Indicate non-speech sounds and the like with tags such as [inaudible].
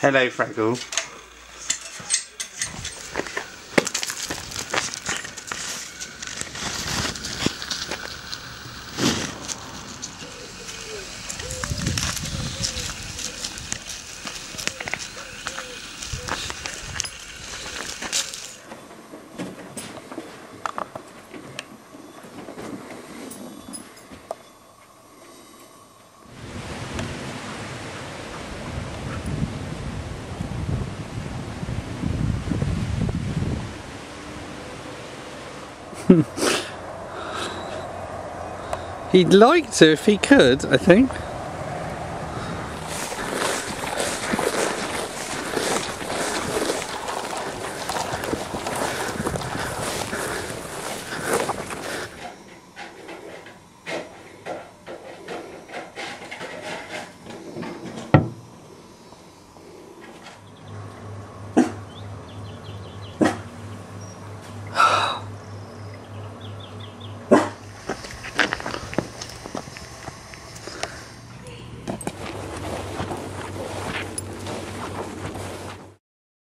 Hello, Fraggle. [laughs] He'd like to if he could, I think.